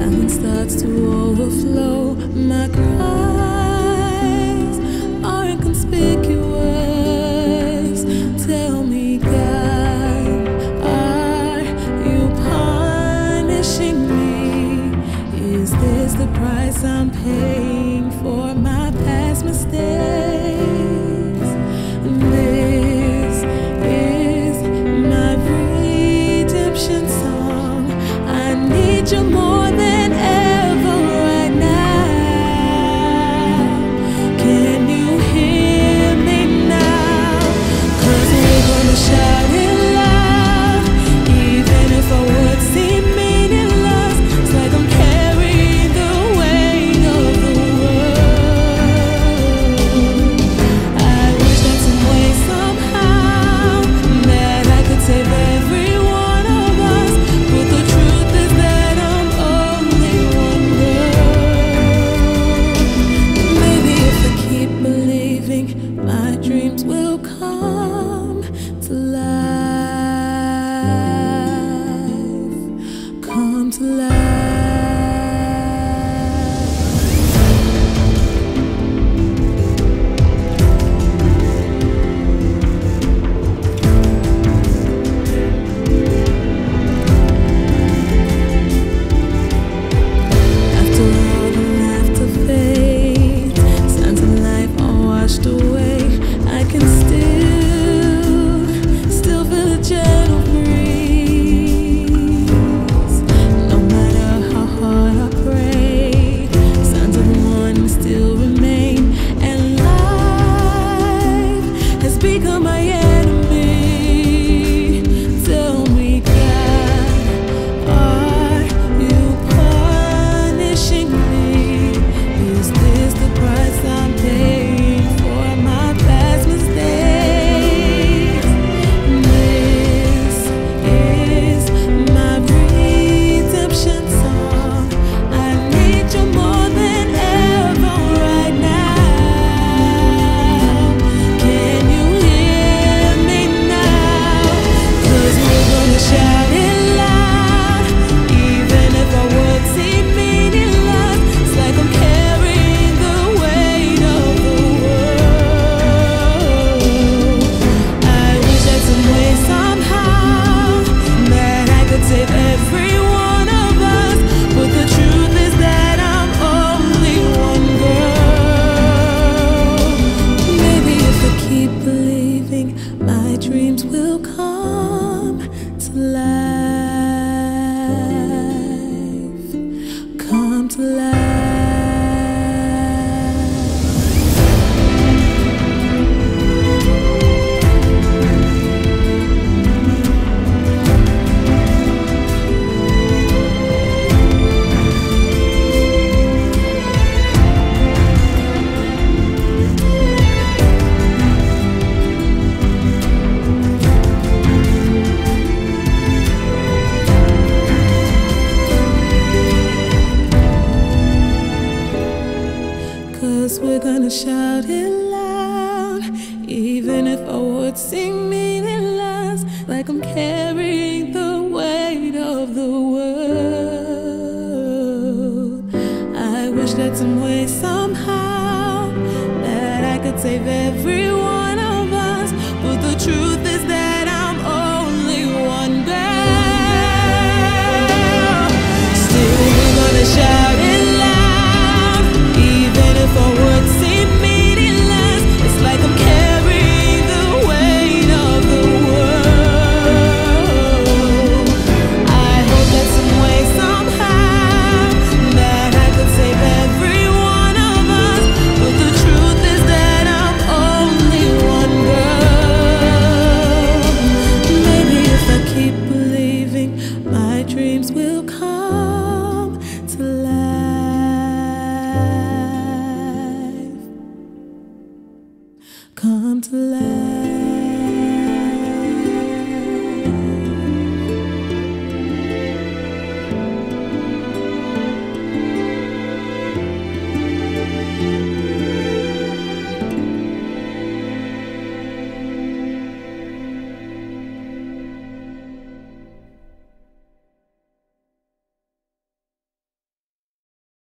Silence starts to overflow my cry. shout it loud, even if I would sing meaningless. like I'm carrying the weight of the world. I wish that some way, somehow, that I could save every one of us, but the truth is that.